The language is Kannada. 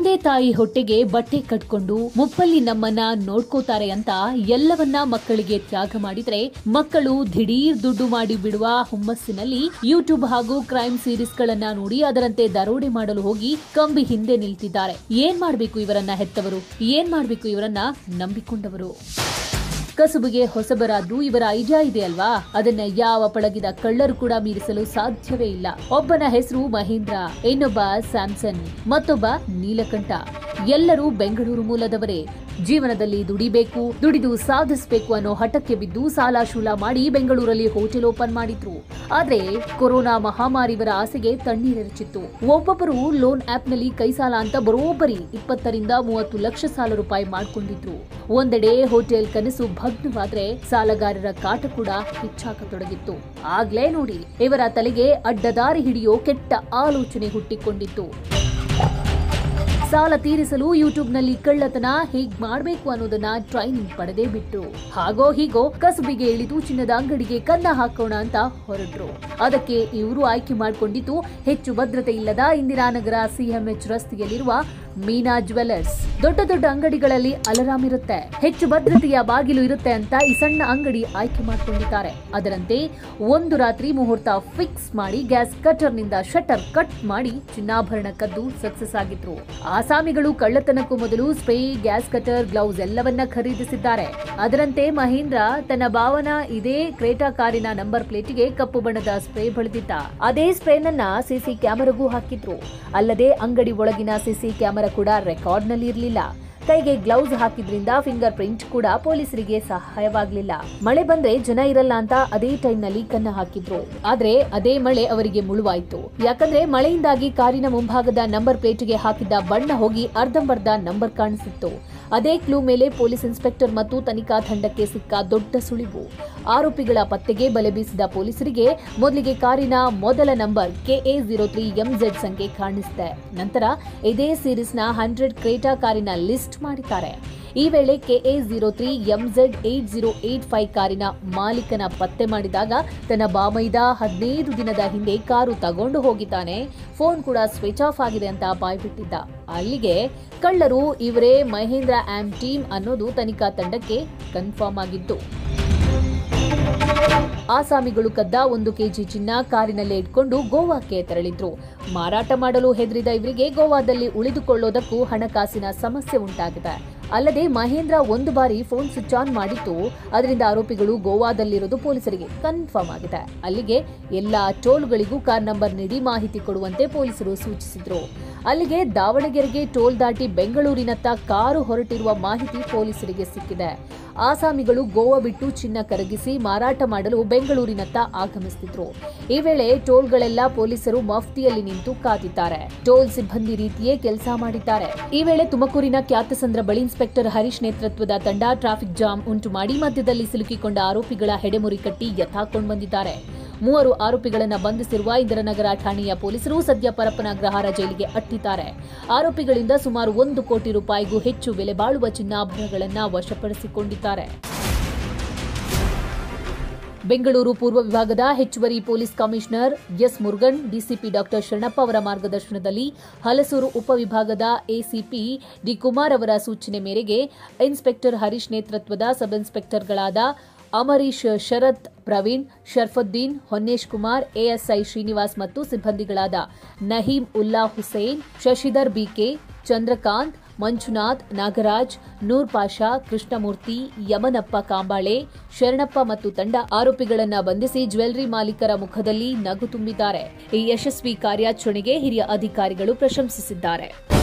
ತಂದೆ ತಾಯಿ ಹೊಟ್ಟೆಗೆ ಬಟ್ಟೆ ಕಟ್ಕೊಂಡು ಮುಪ್ಪಲ್ಲಿ ನಮ್ಮನ್ನ ನೋಡ್ಕೋತಾರೆ ಅಂತ ಎಲ್ಲವನ್ನ ಮಕ್ಕಳಿಗೆ ತ್ಯಾಗ ಮಾಡಿದ್ರೆ ಮಕ್ಕಳು ದಿಢೀರ್ ದುಡ್ಡು ಮಾಡಿ ಬಿಡುವ ಹುಮ್ಮಸ್ಸಿನಲ್ಲಿ ಯೂಟ್ಯೂಬ್ ಹಾಗೂ ಕ್ರೈಮ್ ಸೀರೀಸ್ ಗಳನ್ನ ನೋಡಿ ಅದರಂತೆ ದರೋಡೆ ಮಾಡಲು ಹೋಗಿ ಕಂಬಿ ಹಿಂದೆ ನಿಲ್ತಿದ್ದಾರೆ. ಏನ್ ಮಾಡ್ಬೇಕು ಇವರನ್ನ ಹೆತ್ತವರು? ಏನ್ ಮಾಡ್ಬೇಕು ಇವರನ್ನ ನಂಬಿಕೊಂಡವರು? ಕಸುಬಿಗೆ ಹೊಸಬರಾದ್ರೂ ಇವರ ಐಡಿಯಾ ಇದೆ ಅಲ್ವಾ? ಅದನ್ನ ಯಾವ ಪಳಗಿದ ಕಳ್ಳರು ಕೂಡ ಮೀರಿಸಲು ಸಾಧ್ಯವೇ ಇಲ್ಲ. ಒಬ್ಬನ ಹೆಸರು ಮಹೇಂದ್ರ, ಇನ್ನೊಬ್ಬ ಸ್ಯಾಮ್ಸನ್, ಮತ್ತೊಬ್ಬ ನೀಲಕಂಠ. ಎಲ್ಲರೂ ಬೆಂಗಳೂರು ಮೂಲದವರೇ. ಜೀವನದಲ್ಲಿ ದುಡಿಬೇಕು, ದುಡಿದು ಸಾಧಿಸಬೇಕು ಅನ್ನೋ ಹಠಕ್ಕೆ ಬಿದ್ದು ಸಾಲ ಶೂಲ ಮಾಡಿ ಬೆಂಗಳೂರಲ್ಲಿ ಹೋಟೆಲ್ ಓಪನ್ ಮಾಡಿದ್ರು. ಆದ್ರೆ ಕೊರೋನಾ ಮಹಾಮಾರಿ ಇವರ ಆಸೆಗೆ ತಣ್ಣೀರೆರಚಿತ್ತು. ಒಬ್ಬೊಬ್ಬರು ಲೋನ್ ಆಪ್ನಲ್ಲಿ ಕೈ ಸಾಲ ಅಂತ ಬರೋಬ್ಬರಿ ಇಪ್ಪತ್ತರಿಂದ ಮೂವತ್ತು ಲಕ್ಷ ಸಾಲ ರೂಪಾಯಿ ಮಾಡ್ಕೊಂಡಿದ್ರು. ಒಂದೆಡೆ ಹೋಟೆಲ್ ಕನಸು ಭಗ್ನವಾದ್ರೆ ಸಾಲಗಾರರ ಕಾಟ ಕೂಡ ಹೆಚ್ಚಾಕತೊಡಗಿತ್ತು ಆಗ್ಲೇ ನೋಡಿ, ಇವರ ತಲೆಗೆ ಅಡ್ಡದಾರಿ ಹಿಡಿಯೋ ಕೆಟ್ಟ ಆಲೋಚನೆ ಹುಟ್ಟಿಕೊಂಡಿತ್ತು. ಸಾಲ ತೀರಿಸಲು ಯೂಟ್ಯೂಬ್ನಲ್ಲಿ ಕಳ್ಳತನ ಹೇಗ್ ಮಾಡಬೇಕು ಅನ್ನೋದನ್ನ ಟ್ರೈನಿಂಗ್ ಪಡೆದೇ ಬಿಟ್ರು. ಹಾಗೋ ಹೀಗೋ ಕಸುಬಿಗೆ ಇಳಿದು ಚಿನ್ನದ ಅಂಗಡಿಗೆ ಕನ್ನ ಹಾಕೋಣ ಅಂತ ಹೊರಟ್ರು. ಅದಕ್ಕೆ ಇವರು ಆಯ್ಕೆ ಮಾಡಿಕೊಂಡಿದ್ದು ಹೆಚ್ಚು ಭದ್ರತೆ ಇಲ್ಲದ ಇಂದಿರಾನಗರ ಸಿಎಂಎಚ್ ರಸ್ತೆಯಲ್ಲಿರುವ ಮೀನಾ ಜುವೆಲ್ಲರ್ಸ್ ದೊಡ್ಡ ದೊಡ್ಡ ಅಂಗಡಿಗಳಲ್ಲಿ ಅಲರಾಮ್ ಇರುತ್ತೆ. ಹೆಚ್ಚು ಭದ್ರತೆಯ ಬಾಗಿಲು ಇರುತ್ತೆ ಅಂತ ಈ ಸಣ್ಣ ಅಂಗಡಿ ಆಯ್ಕೆ ಮಾಡಿಕೊಂಡಿದ್ದಾರೆ. ಅದರಂತೆ ಒಂದು ರಾತ್ರಿ ಮುಹೂರ್ತ ಫಿಕ್ಸ್ ಮಾಡಿ ಗ್ಯಾಸ್ ಕಟರ್ನಿಂದ ಶಟರ್ ಕಟ್ ಮಾಡಿ ಚಿನ್ನಾಭರಣ ಕದ್ದು ಸಕ್ಸಸ್ ಆಗಿದ್ರು. ಆಸಾಮಿಗಳು ಕಳ್ಳತನಕ್ಕೂ ಮೊದಲು ಸ್ಪ್ರೇ, ಗ್ಯಾಸ್ ಕಟರ್, ಗ್ಲೌಸ್ ಎಲ್ಲವನ್ನ ಖರೀದಿಸಿದ್ದಾರೆ. ಅದರಂತೆ ಮಹೇಂದ್ರ ತನ್ನ ಭಾವನ ಇದೇ ಕ್ರೇಟಾ ಕಾರಿನ ನಂಬರ್ ಪ್ಲೇಟಿಗೆ ಕಪ್ಪು ಬಣ್ಣದ ಸ್ಪ್ರೇ ಬಳಿದಿದ್ದ. ಅದೇ ಸ್ಪ್ರೇನನ್ನ ಸಿಸಿ ಕ್ಯಾಮೆರಾಗೂ ಹಾಕಿದ್ರು. ಅಲ್ಲದೆ ಅಂಗಡಿ ಒಳಗಿನ ಸಿಸಿ ಕ್ಯಾಮೆರಾ ಕೂಡ ರೆಕಾರ್ಡ್ನಲ್ಲಿ ಇರಲಿಲ್ಲ ಕೈಗೆ ಗ್ಲೌಸ್ ಹಾಕಿದ್ರಿಂದ ಫಿಂಗರ್ ಪ್ರಿಂಟ್ ಕೂಡ ಪೊಲೀಸರಿಗೆ ಸಹಾಯವಾಗಲಿಲ್ಲ. ಮಳೆ ಬಂದ್ರೆ ಜನ ಇರಲ್ಲ ಅಂತ ಅದೇ ಟೈಮ್ನಲ್ಲಿ ಕನ್ನ ಹಾಕಿದ್ರು. ಆದ್ರೆ ಅದೇ ಮಳೆ ಅವರಿಗೆ ಮುಳುವಾಯ್ತು. ಯಾಕಂದ್ರೆ ಮಳೆಯಿಂದಾಗಿ ಕಾರಿನ ಮುಂಭಾಗದ ನಂಬರ್ ಪ್ಲೇಟ್ಗೆ ಹಾಕಿದ್ದ ಬಣ್ಣ ಹೋಗಿ ಅರ್ಧಂಬರ್ಧ ನಂಬರ್ ಕಾಣಿಸಿತ್ತು. ಅದೇ ಕ್ಲೂ ಮೇಲೆ ಪೊಲೀಸ್ ಇನ್ಸ್ಪೆಕ್ಟರ್ ಮತ್ತು ತನಿಖಾ ತಂಡಕ್ಕೆ ಸಿಕ್ಕ ದೊಡ್ಡ ಸುಳಿವು. ಆರೋಪಿಗಳ ಪತ್ತೆಗೆ ಬಲೆ ಬೀಸಿದ ಪೊಲೀಸರಿಗೆ ಮೊದಲಿಗೆ ಕಾರಿನ ಮೊದಲ number KA zero three MZ ಸಂಖ್ಯೆ ಕಾಣಿಸಿದೆ. ನಂತರ ಇದೇ ಸೀರೀಸ್ನ ಹಂಡ್ರೆಡ್ ಕ್ರೇಟಾ ಕಾರಿನ ಲಿಸ್ಟ್ ಮಾಡಿದ್ದಾರೆ. ಈ ವೇಳೆ K A zero three, M Z eight zero eight five ಕಾರಿನ ಮಾಲೀಕನ ಪತ್ತೆ ಮಾಡಿದಾಗ ತನ್ನ ಬಾಮೈದ ಹದಿನೈದು ದಿನದ ಹಿಂದೆ ಕಾರು ತಗೊಂಡು ಹೋಗಿದ್ದಾನೆ. ಫೋನ್ ಕೂಡ ಸ್ವಿಚ್ ಆಫ್ ಆಗಿದೆ ಅಂತ ಬಾಯ್ಬಿಟ್ಟಿದ್ದ. ಅಲ್ಲಿಗೆ ಕಳ್ಳರು ಇವರೇ ಮಹೇಂದ್ರ ಆ್ಯಮ್ ಟೀಮ್ ಅನ್ನೋದು ತನಿಖಾ ತಂಡಕ್ಕೆ ಕನ್ಫರ್ಮ್ ಆಗಿತ್ತು. ಆಸಾಮಿಗಳು ಕದ್ದ ಒಂದು ಕೆಜಿ ಚಿನ್ನ ಕಾರಿನಲ್ಲೇ ಇಟ್ಕೊಂಡು ಗೋವಾಕ್ಕೆ ತೆರಳಿದ್ರು. ಮಾರಾಟ ಮಾಡಲು ಹೆದರಿದ ಇವರಿಗೆ ಗೋವಾದಲ್ಲಿ ಉಳಿದುಕೊಳ್ಳೋದಕ್ಕೂ ಹಣಕಾಸಿನ ಸಮಸ್ಯೆ ಉಂಟಾಗಿದೆ. ಅಲ್ಲದೆ ಮಹೇಂದ್ರ ಒಂದು ಬಾರಿ ಫೋನ್ ಸ್ವಿಚ್ ಆನ್ ಮಾಡಿತ್ತು. ಅದರಿಂದ ಆರೋಪಿಗಳು ಗೋವಾದಲ್ಲಿರೋದು ಪೊಲೀಸರಿಗೆ ಕನ್ಫರ್ಮ್ ಆಗಿದೆ. ಅಲ್ಲಿಗೆ ಎಲ್ಲಾ ಟೋಲ್ಗಳಿಗೂ ಕಾರ್ ನಂಬರ್ ನೀಡಿ ಮಾಹಿತಿ ಕೊಡುವಂತೆ ಪೊಲೀಸರು ಸೂಚಿಸಿದ್ರು. ಅಲ್ಲಿಗೆ ದಾವಣಗೆರೆಗೆ ಟೋಲ್ ದಾಟಿ ಬೆಂಗಳೂರಿನತ್ತ ಕಾರು ಹೊರಟಿರುವ ಮಾಹಿತಿ ಪೊಲೀಸರಿಗೆ ಸಿಕ್ಕಿದೆ. ಆಸಾಮಿಗಳು ಗೋವಾ ಬಿಟ್ಟು ಚಿನ್ನ ಕರಗಿಸಿ ಮಾರಾಟ ಮಾಡಲು ಬೆಂಗಳೂರಿನತ್ತ ಆಗಮಿಸುತ್ತಿದ್ರು ಈ ವೇಳೆ ಟೋಲ್ಗಳೆಲ್ಲ ಪೊಲೀಸರು ಮಫ್ತಿಯಲ್ಲಿ ನಿಂತು ಕಾದಿದ್ದಾರೆ. ಟೋಲ್ ಸಿಬ್ಬಂದಿ ರೀತಿಯೇ ಕೆಲಸ ಮಾಡಿದ್ದಾರೆ. ಈ ವೇಳೆ ತುಮಕೂರಿನ ಖ್ಯಾತಸಂದ್ರ ಬಳಿ ಇನ್ಸ್ಪೆಕ್ಟರ್ ಹರೀಶ್ ನೇತೃತ್ವದ ತಂಡ ಟ್ರಾಫಿಕ್ ಜಾಮ್ ಉಂಟು ಮಾಡಿ ಮಧ್ಯದಲ್ಲಿ ಸಿಲುಕಿಕೊಂಡ ಆರೋಪಿಗಳ ಹೆಡೆಮುರಿ ಕಟ್ಟಿ ಯಥಾಕೊಂಡು ಬಂದಿದ್ದಾರೆ ಮೂವರು ಆರೋಪಿಗಳನ್ನು ಬಂಧಿಸಿರುವ ಇಂದಿರಾನಗರ ಠಾಣೆಯ ಪೊಲೀಸರು ಸದ್ಯ ಪರಪ್ಪನಗ್ರಹಾರ ಜೈಲಿಗೆ ಅಟ್ಟಿದ್ದಾರೆ. ಆರೋಪಿಗಳಿಂದ ಸುಮಾರು ಒಂದು ಕೋಟಿ ರೂಪಾಯಿಗೂ ಹೆಚ್ಚು ಬೆಲೆ ಬಾಳುವ ಚಿನ್ನಾಭರಣಗಳನ್ನು ವಶಪಡಿಸಿಕೊಂಡಿದ್ದಾರೆ. ಬೆಂಗಳೂರು ಪೂರ್ವ ವಿಭಾಗದ ಹೆಚ್ಚುವರಿ police commissioner S Murugan, DCP doctor Sharanappa ಅವರ ಮಾರ್ಗದರ್ಶನದಲ್ಲಿ ಹಲಸೂರು ಉಪವಿಭಾಗದ ಎಸಿಪಿ ಡಿ ಕುಮಾರ್ ಅವರ ಸೂಚನೆ ಮೇರೆಗೆ ಇನ್ಸ್ಪೆಕ್ಟರ್ ಹರೀಶ್ ನೇತೃತ್ವದ ಸಬ್ ಇನ್ಸ್ಪೆಕ್ಟರ್ಗಳಾದ ಅಮರೀಶ್ ಶರತ್, ಪ್ರವೀಣ್ ಶರ್ಫುದ್ದೀನ್, ಹೊನ್ನೇಶ್ ಕುಮಾರ್, ಎಎಸ್ಐ ಶ್ರೀನಿವಾಸ್ ಮತ್ತು ಸಿಬ್ಬಂದಿಗಳಾದ ನಹೀಂ ಉಲ್ಲಾ ಹುಸೇನ್, ಶಶಿಧರ್ ಬಿಕೆ ಚಂದ್ರಕಾಂತ್, ಮಂಜುನಾಥ್, ನಾಗರಾಜ್, ನೂರ್ ಪಾಷಾ, ಕೃಷ್ಣಮೂರ್ತಿ, ಯಮನಪ್ಪ ಕಾಂಬಾಳೆ, ಶರಣಪ್ಪ ಮತ್ತು ತಂಡ ಆರೋಪಿಗಳನ್ನು ಬಂಧಿಸಿ ಜ್ಯುವೆಲ್ಲರಿ ಮಾಲೀಕರ ಮುಖದಲ್ಲಿ ನಗು ತುಂಬಿದ್ದಾರೆ. ಈ ಯಶಸ್ವಿ ಕಾರ್ಯಾಚರಣೆಗೆ ಹಿರಿಯ ಅಧಿಕಾರಿಗಳು ಪ್ರಶಂಸಿಸಿದ್ದಾರೆ.